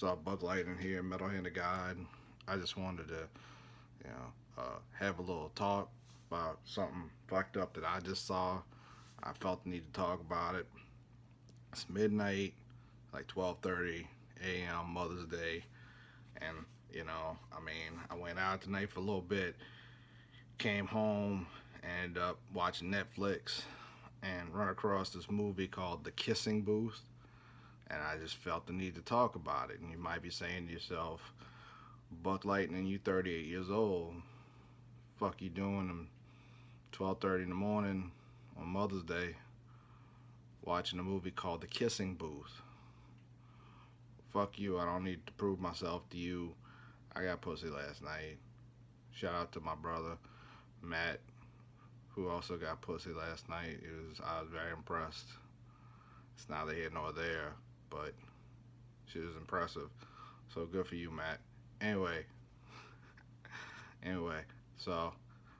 All Buck Lightning here, Metal Hand of God. I just wanted to, you know, uh, have a little talk about something fucked up that I just saw. I felt the need to talk about it. It's midnight, like 12:30 a.m. Mother's Day, and you know, I mean, I went out tonight for a little bit, came home, and up watching Netflix, and run across this movie called The Kissing Booth and I just felt the need to talk about it. And you might be saying to yourself, Buck Lightning, you 38 years old. Fuck you doing them 12:30 in the morning on Mother's Day watching a movie called The Kissing Booth. Fuck you, I don't need to prove myself to you. I got pussy last night. Shout out to my brother, Matt, who also got pussy last night. It was I was very impressed. It's neither here nor there but she was impressive. So good for you, Matt. Anyway, anyway, so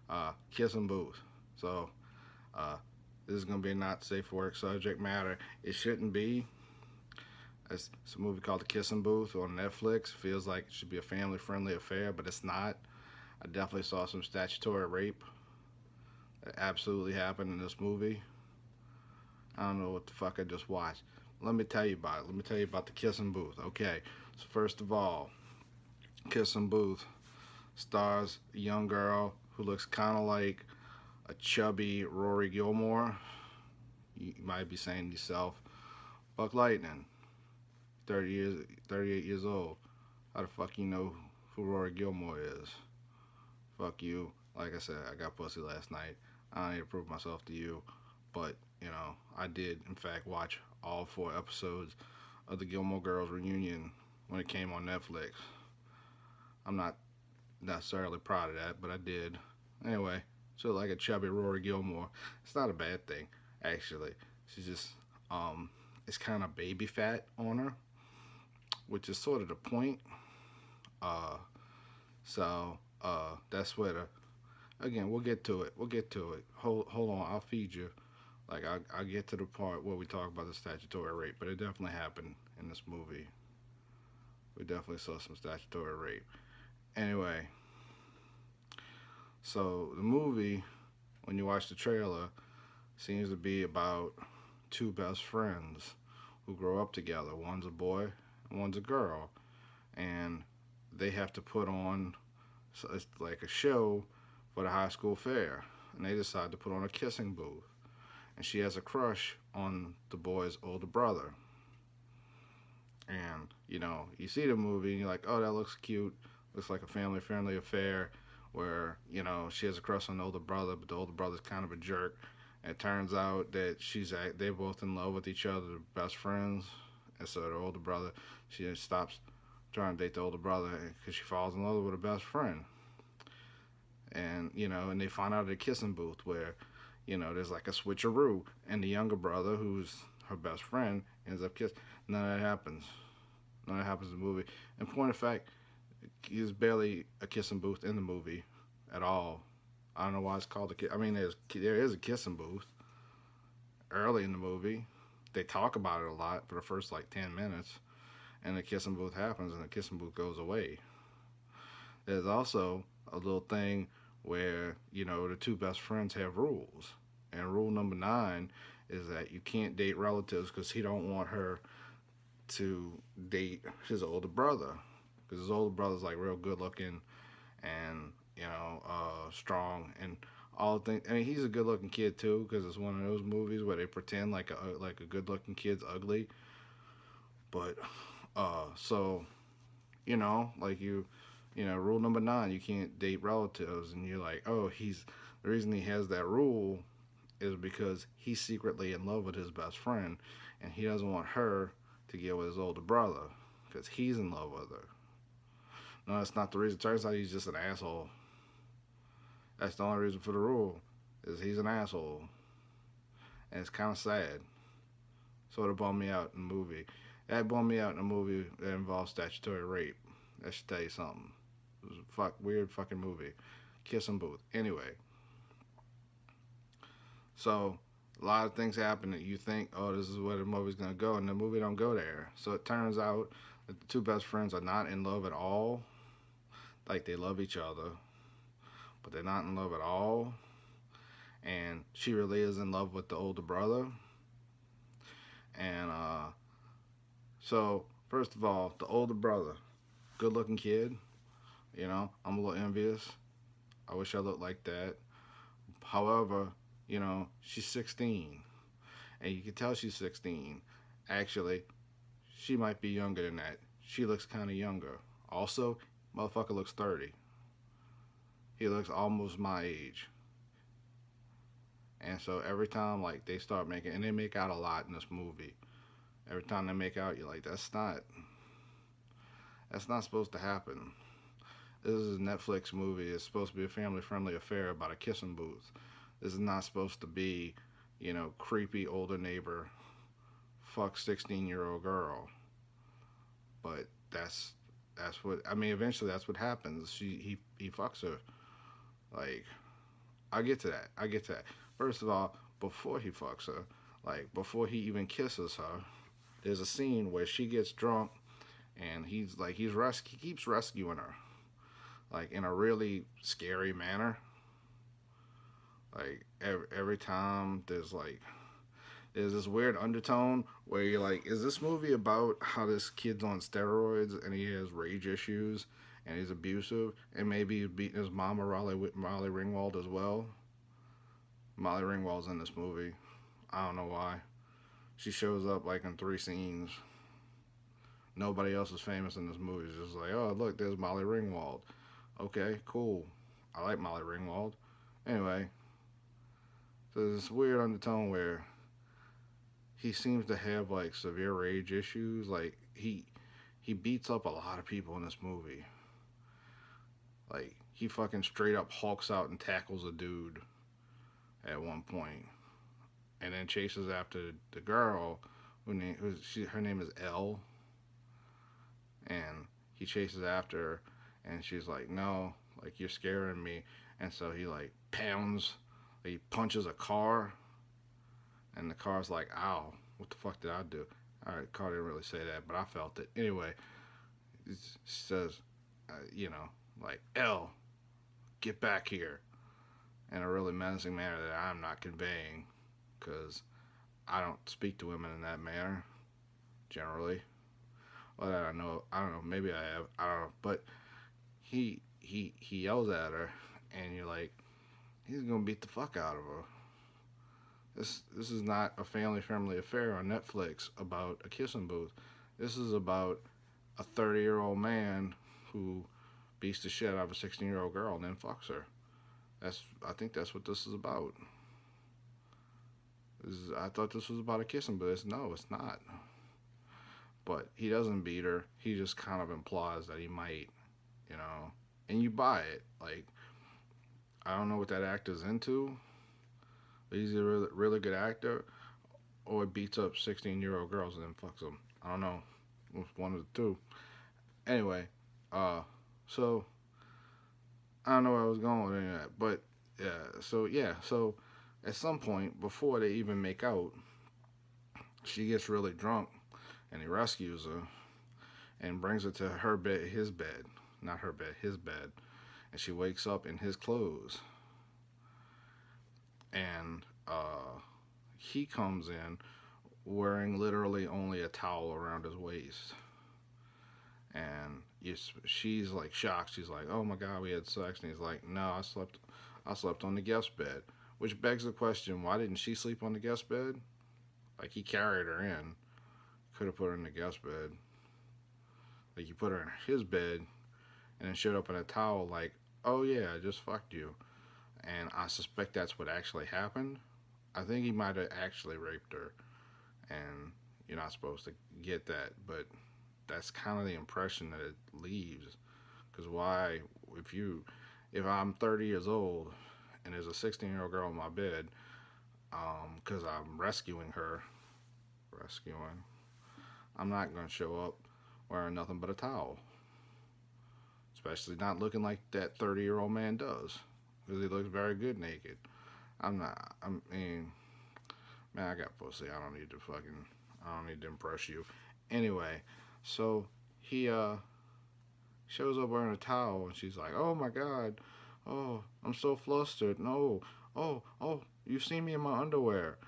uh, kissing booth. So uh, this is gonna be a not safe for work subject matter. It shouldn't be. It's, it's a movie called The Kissing Booth on Netflix. Feels like it should be a family-friendly affair, but it's not. I definitely saw some statutory rape that absolutely happened in this movie. I don't know what the fuck I just watched let me tell you about it. Let me tell you about the Kissing Booth. Okay, so first of all, Kissing Booth stars a young girl who looks kind of like a chubby Rory Gilmore. You might be saying to yourself, Buck Lightning, 30 years, 38 years old. How the fuck you know who Rory Gilmore is? Fuck you. Like I said, I got pussy last night. I don't need to prove myself to you, but you know, I did in fact watch all four episodes of the Gilmore Girls reunion when it came on Netflix. I'm not necessarily proud of that, but I did. Anyway, so like a chubby Rory Gilmore. It's not a bad thing, actually. She's just, um, it's kind of baby fat on her, which is sort of the point. Uh, so, uh, that's where the, again, we'll get to it. We'll get to it. Hold, hold on, I'll feed you. Like, I, I get to the part where we talk about the statutory rape, but it definitely happened in this movie. We definitely saw some statutory rape. Anyway, so the movie, when you watch the trailer, seems to be about two best friends who grow up together. One's a boy and one's a girl. And they have to put on so it's like a show for the high school fair. And they decide to put on a kissing booth and she has a crush on the boy's older brother. And, you know, you see the movie and you're like, oh, that looks cute. Looks like a family friendly affair where, you know, she has a crush on the older brother, but the older brother's kind of a jerk. And it turns out that she's they're both in love with each other, best friends. And so the older brother, she stops trying to date the older brother because she falls in love with her best friend. And, you know, and they find out at a kissing booth where you know, there's like a switcheroo, and the younger brother, who's her best friend, ends up kissing. None of that happens. None of that happens in the movie. And point of fact, there's barely a kissing booth in the movie at all. I don't know why it's called a kiss. I mean, there's there is a kissing booth early in the movie. They talk about it a lot for the first like 10 minutes, and the kissing booth happens, and the kissing booth goes away. There's also a little thing where you know the two best friends have rules. And rule number nine is that you can't date relatives because he don't want her to date his older brother. Because his older brother's like real good looking and you know uh, strong and all things I mean he's a good looking kid too because it's one of those movies where they pretend like a like a good looking kid's ugly. But uh so you know like you you know, rule number nine, you can't date relatives. And you're like, oh, he's, the reason he has that rule is because he's secretly in love with his best friend and he doesn't want her to get with his older brother because he's in love with her. No, that's not the reason. Turns out he's just an asshole. That's the only reason for the rule, is he's an asshole. And it's kind of sad. Sort of bummed me out in the movie. That bummed me out in a movie that involves statutory rape. That should tell you something. Fuck, weird fucking movie. Kissing Booth. Anyway. So, a lot of things happen that you think, oh, this is where the movie's going to go, and the movie don't go there. So it turns out that the two best friends are not in love at all. Like they love each other, but they're not in love at all. And she really is in love with the older brother. And uh, so, first of all, the older brother, good looking kid. You know, I'm a little envious. I wish I looked like that. However, you know, she's 16. And you can tell she's 16. Actually, she might be younger than that. She looks kind of younger. Also, motherfucker looks 30. He looks almost my age. And so every time like they start making and they make out a lot in this movie. Every time they make out you're like that's not that's not supposed to happen. This is a Netflix movie. It's supposed to be a family friendly affair about a kissing booth. This is not supposed to be, you know, creepy older neighbor fuck 16 year old girl. But that's that's what I mean. Eventually, that's what happens. She he he fucks her. Like, I get to that. I get to that. First of all, before he fucks her, like before he even kisses her, there's a scene where she gets drunk, and he's like he's res- he keeps rescuing her, like in a really scary manner. Like every every time there's like there's this weird undertone where you're like, is this movie about how this kid's on steroids and he has rage issues and he's abusive and maybe he's beating his mom or Molly, Molly Ringwald as well? Molly Ringwald's in this movie. I don't know why. She shows up like in three scenes. Nobody else is famous in this movie. It's just like, oh, look, there's Molly Ringwald. Okay, cool. I like Molly Ringwald. Anyway, there's this weird undertone where he seems to have like severe rage issues. Like he he beats up a lot of people in this movie. Like he fucking straight up hulks out and tackles a dude at one point, and then chases after the girl who name who's she her name is Elle, and he chases after her, and she's like, no, like you're scaring me, and so he like pounds, he punches a car and the car's like, ow, what the fuck did I do? All right, car didn't really say that, but I felt it. Anyway, it says, uh, you know, like, Elle, get back here. In a really menacing manner that I'm not conveying because I don't speak to women in that manner generally. Well, I don't know. I don't know. Maybe I have. I don't know. But he he he yells at her, and you're like, he's gonna beat the fuck out of her. This this is not a family friendly affair on Netflix about a kissing booth. This is about a 30 year old man who beats the shit out of a 16 year old girl and then fucks her. That's I think that's what this is about. This is, I thought this was about a kissing booth. No, it's not. But he doesn't beat her. He just kind of implies that he might, you know. And you buy it. Like I don't know what that actor's into he's a really, really good actor, or beats up 16 year old girls and then fucks them. I don't know. It's One of the two. Anyway, uh, so I don't know where I was going with any of that, but yeah, so yeah, so at some point before they even make out, she gets really drunk and he rescues her and brings her to her bed, his bed, not her bed, his bed, and she wakes up in his clothes and uh, he comes in wearing literally only a towel around his waist. And she's like shocked. She's like, "Oh my God, we had sex." And he's like, "No, I slept, I slept on the guest bed." Which begs the question: Why didn't she sleep on the guest bed? Like he carried her in, could have put her in the guest bed. Like he put her in his bed, and then showed up in a towel. Like, "Oh yeah, I just fucked you." and I suspect that's what actually happened. I think he might have actually raped her, and you're not supposed to get that, but that's kind of the impression that it leaves. Because why, if you, if I'm 30 years old and there's a 16 year old girl in my bed, because um, I'm rescuing her, rescuing, I'm not going to show up wearing nothing but a towel. Especially not looking like that 30 year old man does because he looks very good naked. I'm not. I mean, man, I got pussy. I don't need to fucking. I don't need to impress you. Anyway, so he uh shows up wearing a towel and she's like, "Oh my god, oh I'm so flustered. No, oh oh you've seen me in my underwear."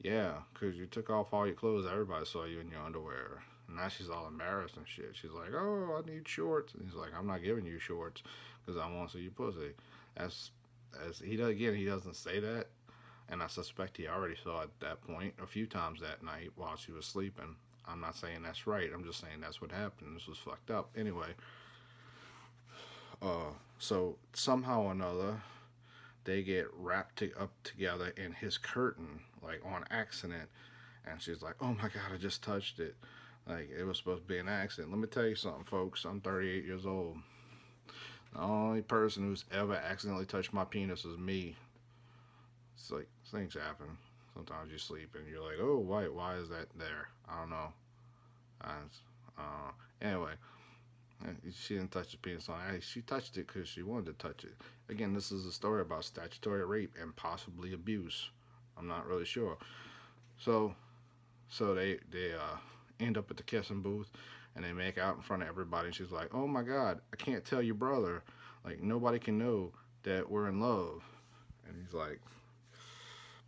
Yeah, cause you took off all your clothes. Everybody saw you in your underwear. Now she's all embarrassed and shit. She's like, "Oh, I need shorts." And he's like, "I'm not giving you shorts, cause I want to see your pussy." That's as he does again. He doesn't say that, and I suspect he already saw at that point a few times that night while she was sleeping. I'm not saying that's right. I'm just saying that's what happened. This was fucked up. Anyway, uh, so somehow or another, they get wrapped to, up together in his curtain, like on accident. And she's like, "Oh my god, I just touched it." Like it was supposed to be an accident. Let me tell you something, folks. I'm 38 years old. The only person who's ever accidentally touched my penis is me. It's like things happen. Sometimes you sleep and you're like, oh, why, why is that there? I don't know. I, Uh, anyway, she didn't touch the penis on it. She touched it because she wanted to touch it. Again, this is a story about statutory rape and possibly abuse. I'm not really sure. So, so they they uh, end up at the kissing booth and they make out in front of everybody. And she's like, "Oh my God, I can't tell your brother. Like nobody can know that we're in love." And he's like,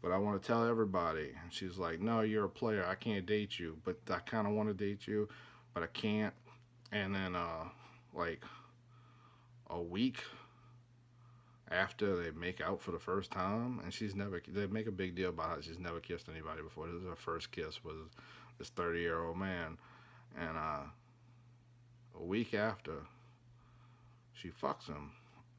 "But I want to tell everybody." And she's like, "No, you're a player. I can't date you, but I kind of want to date you, but I can't." And then, uh, like a week after they make out for the first time, and she's never they make a big deal about how she's never kissed anybody before. This is her first kiss with this 30 year old man and uh, a week after, she fucks him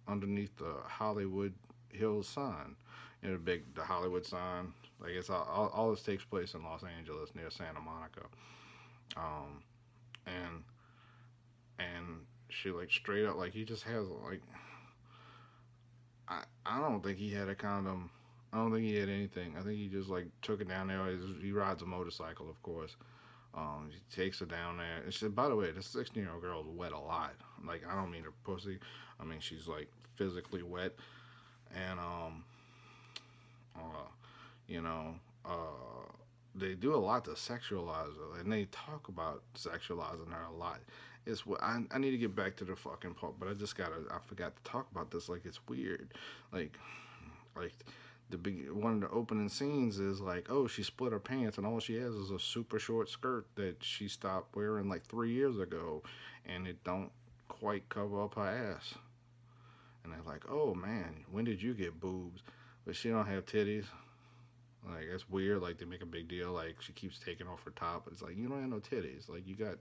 underneath the Hollywood Hills sign. You know, the big the Hollywood sign. Like it's all, all, all this takes place in Los Angeles near Santa Monica. Um, and and she like straight up like he just has like I I don't think he had a condom. I don't think he had anything. I think he just like took it down there. He rides a motorcycle, of course. Um, she takes her down there. And she, by the way, this 16 year old girl is wet a lot. Like, I don't mean her pussy. I mean, she's like physically wet. And, um, uh, you know, uh, they do a lot to sexualize her. And they talk about sexualizing her a lot. It's what I, I need to get back to the fucking part, but I just gotta, I forgot to talk about this. Like, it's weird. Like, like, the big one of the opening scenes is like, oh, she split her pants and all she has is a super short skirt that she stopped wearing like three years ago, and it don't quite cover up her ass. And they're like, oh man, when did you get boobs? But she don't have titties. Like that's weird. Like they make a big deal. Like she keeps taking off her top, but it's like you don't have no titties. Like you got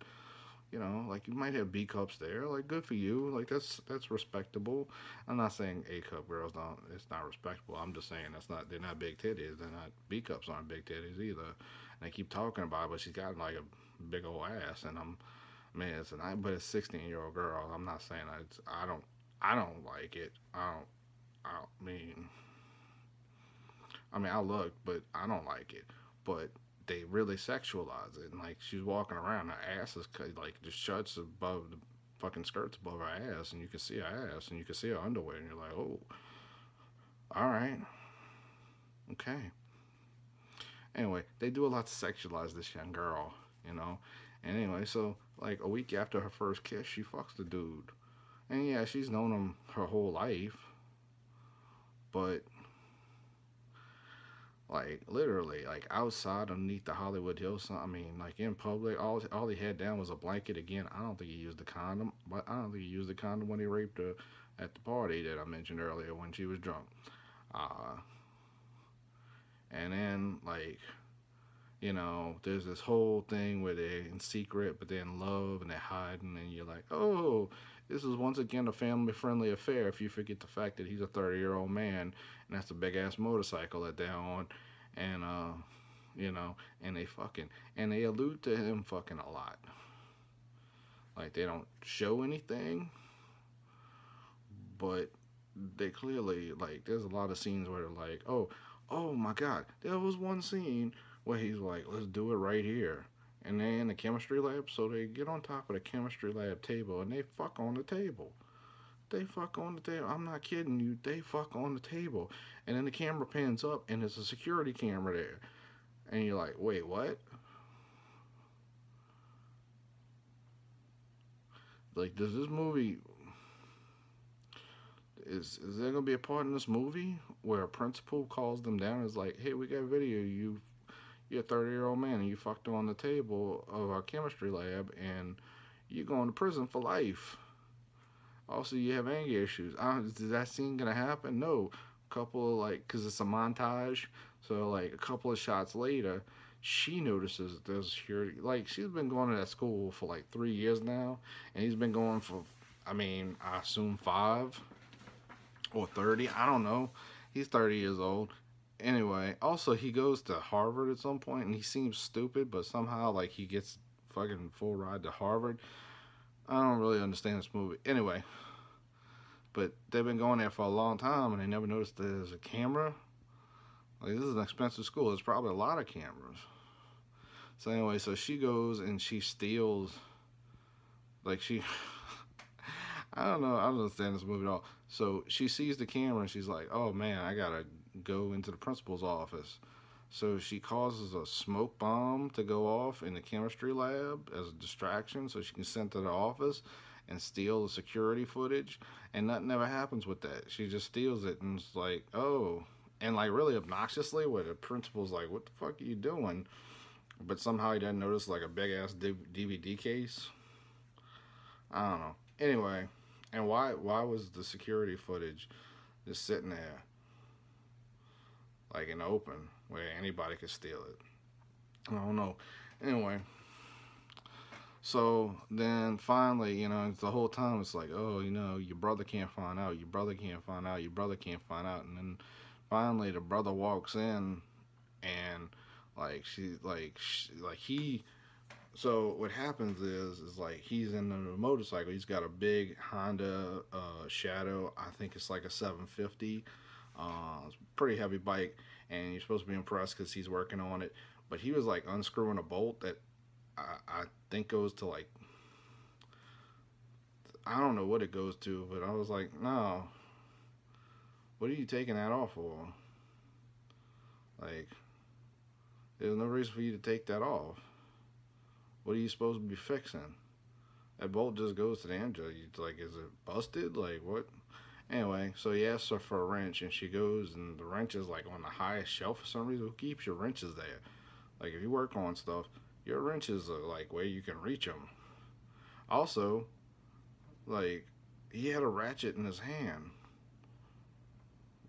you know, like you might have B cups there. Like good for you. Like that's that's respectable. I'm not saying A cup girls don't. It's not respectable. I'm just saying that's not. They're not big titties. They're not B cups aren't big titties either. And they keep talking about, it, but she's got like a big old ass. And I'm, man, it's an I. But it's 16 year old girl. I'm not saying I. It's, I don't. I don't like it. I don't. I mean. I mean, I look, but I don't like it. But they really sexualize it. And like she's walking around, her ass is like just shuts above the fucking skirts above her ass, and you can see her ass, and you can see her underwear, and you're like, oh, all right, okay. Anyway, they do a lot to sexualize this young girl, you know. And anyway, so like a week after her first kiss, she fucks the dude, and yeah, she's known him her whole life, but like literally, like outside underneath the Hollywood Hills. I mean, like in public, all all he had down was a blanket. Again, I don't think he used the condom, but I don't think he used the condom when he raped her at the party that I mentioned earlier when she was drunk. Uh, and then like, you know, there's this whole thing where they're in secret, but they're in love and they're hiding, and you're like, oh, this is once again a family-friendly affair. If you forget the fact that he's a 30-year-old man, and that's a big-ass motorcycle that they're on, and uh, you know, and they fucking, and they allude to him fucking a lot. Like they don't show anything, but they clearly like. There's a lot of scenes where they're like, oh, oh my god, there was one scene where he's like, let's do it right here and they in the chemistry lab, so they get on top of the chemistry lab table and they fuck on the table. They fuck on the table. I'm not kidding you. They fuck on the table. And then the camera pans up and there's a security camera there. And you're like, wait, what? like, does this movie is is there gonna be a part in this movie where a principal calls them down and is like, "Hey, we got video. You, you're a 30 year old man and you fucked on the table of our chemistry lab, and you're going to prison for life. Also, you have anger issues. is that scene gonna happen? No. A couple of like, cause it's a montage. So like a couple of shots later, she notices there's security. Like she's been going to that school for like three years now, and he's been going for, I mean, I assume five or 30. I don't know. He's 30 years old. Anyway, also he goes to Harvard at some point and he seems stupid, but somehow like he gets fucking full ride to Harvard. I don't really understand this movie. Anyway, but they've been going there for a long time and they never noticed there's a camera. Like this is an expensive school. There's probably a lot of cameras. So anyway, so she goes and she steals like she I don't know. I don't understand this movie at all. So she sees the camera and she's like, "Oh man, I gotta go into the principal's office." So she causes a smoke bomb to go off in the chemistry lab as a distraction, so she can send to the office and steal the security footage. And nothing ever happens with that. She just steals it and it's like, "Oh," and like really obnoxiously, where the principal's like, "What the fuck are you doing?" But somehow he doesn't notice like a big ass DVD case. I don't know. Anyway. And why why was the security footage just sitting there like in the open where anybody could steal it? I don't know. Anyway, so then finally, you know, the whole time it's like, oh, you know, your brother can't find out, your brother can't find out, your brother can't find out, and then finally the brother walks in, and like she, like, she, like he so what happens is is like he's in a motorcycle he's got a big honda uh, shadow i think it's like a 750 uh, it's a pretty heavy bike and you're supposed to be impressed because he's working on it but he was like unscrewing a bolt that I, I think goes to like i don't know what it goes to but i was like no what are you taking that off for like there's no reason for you to take that off what are you supposed to be fixing? That bolt just goes to the engine. Like, is it busted? Like what? Anyway, so he asks her for a wrench, and she goes, and the wrench is like on the highest shelf for some reason. Who keeps your wrenches there? Like if you work on stuff, your wrenches are like where you can reach them. Also, like he had a ratchet in his hand,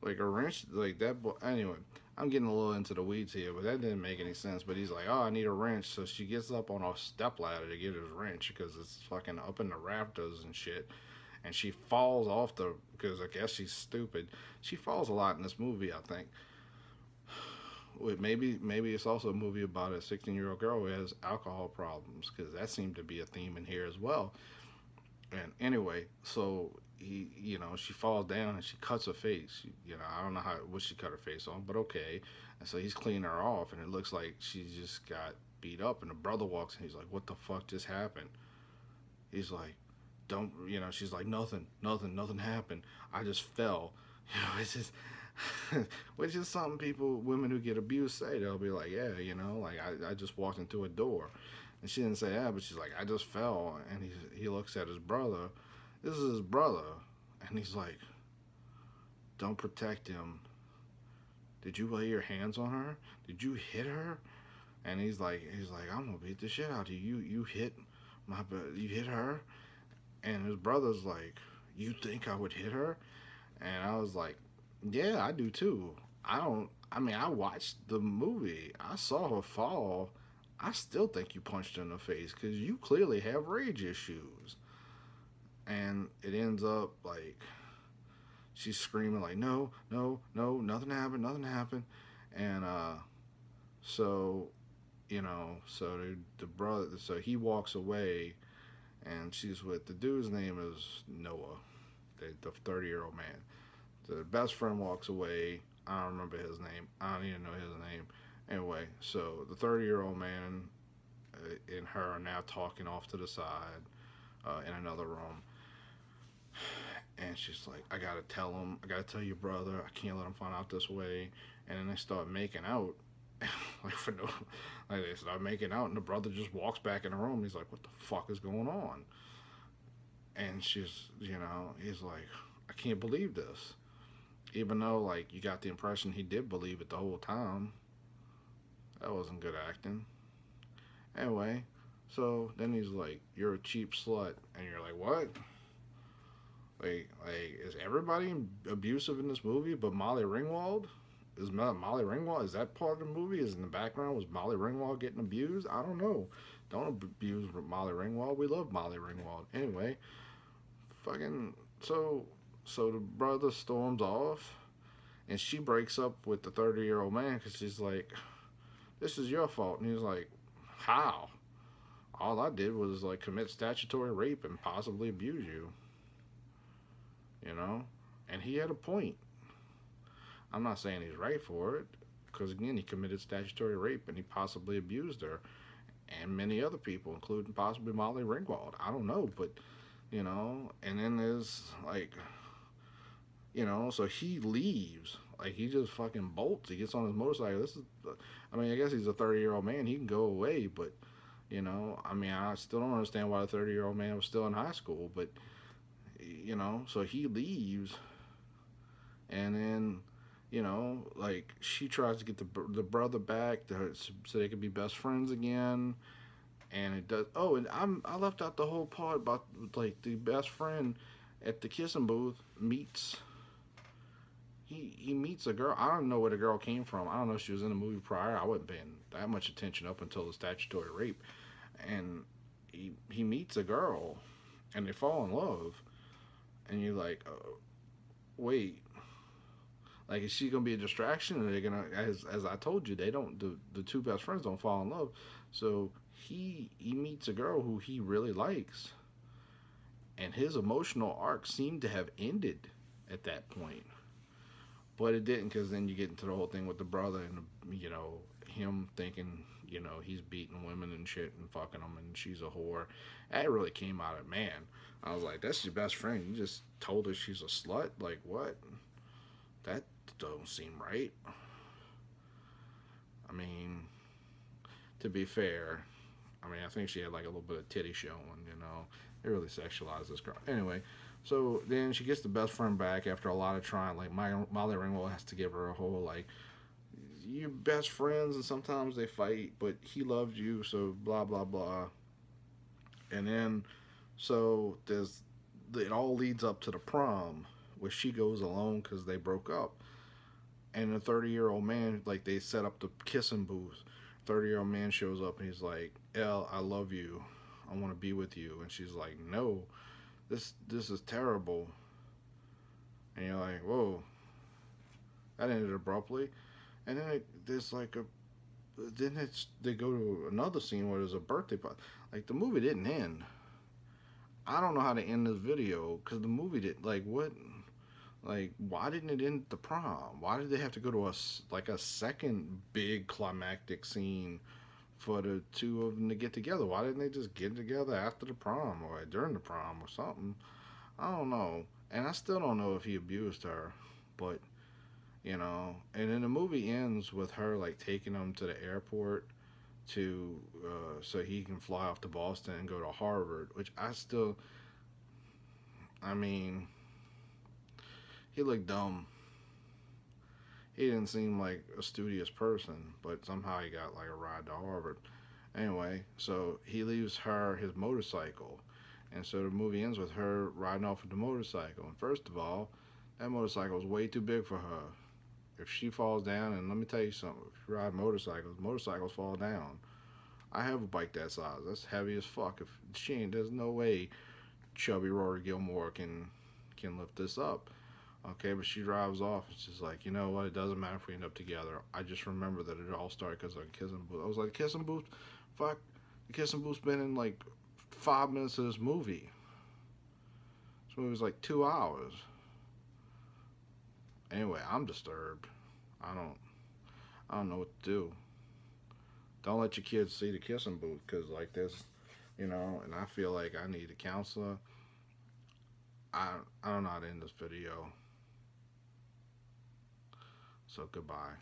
like a wrench, like that. Anyway, I'm getting a little into the weeds here, but that didn't make any sense. But he's like, oh, I need a wrench. So she gets up on a step ladder to get his wrench because it's fucking up in the rafters and shit. And she falls off the, because I guess she's stupid. She falls a lot in this movie, I think. Maybe maybe it's also a movie about a 16 year old girl who has alcohol problems because that seemed to be a theme in here as well. And anyway, so he, you know, she falls down and she cuts her face. You know, I don't know how what she cut her face on, but okay. And so he's cleaning her off, and it looks like she just got beat up. And the brother walks and he's like, "What the fuck just happened?" He's like, "Don't," you know. She's like, "Nothing, nothing, nothing happened. I just fell." You know, it's just. which is something people, women who get abused say. They'll be like, yeah, you know, like I, I just walked into a door. And she didn't say that, but she's like, I just fell. And he, he looks at his brother this is his brother. And he's like, don't protect him. Did you lay your hands on her? Did you hit her? And he's like, he's like, I'm gonna beat the shit out of you. You, you hit my, you hit her. And his brother's like, you think I would hit her? And I was like, yeah, I do too. I don't, I mean, I watched the movie. I saw her fall. I still think you punched her in the face because you clearly have rage issues and it ends up like she's screaming like no no no nothing happened nothing happened and uh so you know so the, the brother so he walks away and she's with the dude's name is noah the, the 30 year old man. The best friend walks away i don't remember his name i don't even know his name. Anyway so the 30 year old man uh, and her are now talking off to the side uh, in another room. And she's like, I gotta tell him, I gotta tell your brother, I can't let him find out this way. And then they start making out, like for no, like they start making out, and the brother just walks back in the room. he's like, What the fuck is going on? and she's, you know, he's like, I can't believe this. Even though, like, you got the impression he did believe it the whole time. That wasn't good acting. Anyway, so then he's like, You're a cheap slut. And you're like, What? Like, like is everybody abusive in this movie but Molly Ringwald? Is Molly Ringwald, is that part of the movie? Is in the background? Was Molly Ringwald getting abused? I don't know. Don't abuse Molly Ringwald. We love Molly Ringwald. Anyway, fucking, so, so the brother storms off and she breaks up with the 30 year old man because she's like, this is your fault. And he's like, how? All I did was like commit statutory rape and possibly abuse you. You know? And he had a point. I'm not saying he's right for it, because again, he committed statutory rape and he possibly abused her and many other people, including possibly Molly Ringwald. I don't know, but you know, and then there's like, you know, so he leaves. Like he just fucking bolts. He gets on his motorcycle. This is, I mean, I guess he's a 30 year old man. He can go away, but you know, I mean, I still don't understand why a 30 year old man was still in high school, but you know, so he leaves, and then you know, like she tries to get the the brother back to, so they can be best friends again, and it does. Oh, and I'm I left out the whole part about like the best friend at the kissing booth meets. He he meets a girl. I don't know where the girl came from. I don't know if she was in the movie prior. I wasn't paying that much attention up until the statutory rape, and he he meets a girl, and they fall in love, and you're like, oh, wait like, is she gonna be a distraction? Or are they gonna, as as I told you, they don't. The the two best friends don't fall in love. So he he meets a girl who he really likes, and his emotional arc seemed to have ended at that point. But it didn't, because then you get into the whole thing with the brother and you know him thinking you know he's beating women and shit and fucking them and she's a whore. That really came out of man. I was like, that's your best friend. You just told her she's a slut. Like what? That don't seem right. I mean, to be fair, I mean, I think she had like a little bit of titty showing, you know. They really sexualized this girl. Anyway, so then she gets the best friend back after a lot of trying. Like, Molly Ringwald has to give her a whole, like, you're best friends and sometimes they fight, but he loved you, so blah, blah, blah. And then, so there's, it all leads up to the prom where she goes alone because they broke up and a 30 year old man like they set up the kissing booth. 30 year old man shows up and he's like "Elle, I love you. I want to be with you. And she's like no. This this is terrible. And you're like whoa. That ended abruptly. And then it, there's like a then it's they go to another scene where there's a birthday party. Like the movie didn't end. I don't know how to end this video because the movie did like what like, why didn't it end the prom? Why did they have to go to a like a second big climactic scene for the two of them to get together? Why didn't they just get together after the prom or during the prom or something? I don't know. And I still don't know if he abused her, but you know. And then the movie ends with her like taking him to the airport to uh, so he can fly off to Boston and go to Harvard, which I still. I mean he looked dumb. He didn't seem like a studious person, but somehow he got like a ride to Harvard. Anyway, so he leaves her his motorcycle. And so the movie ends with her riding off with the motorcycle. And first of all, that motorcycle is way too big for her. If she falls down, and let me tell you something, if you ride motorcycles, motorcycles fall down. I have a bike that size. That's heavy as fuck. If she ain't, there's no way chubby Rory Gilmore can can lift this up. Okay, but she drives off. It's just like, you know what? It doesn't matter if we end up together. I just remember that it all started because of kissing booth. I was like, kissing booth? Fuck. The kissing booth's been in like five minutes of this movie. This movie's like two hours. Anyway, I'm disturbed. I don't, I don't know what to do. Don't let your kids see the kissing booth because like this, you know, and I feel like I need a counselor. I, I don't know how to end this video. So goodbye.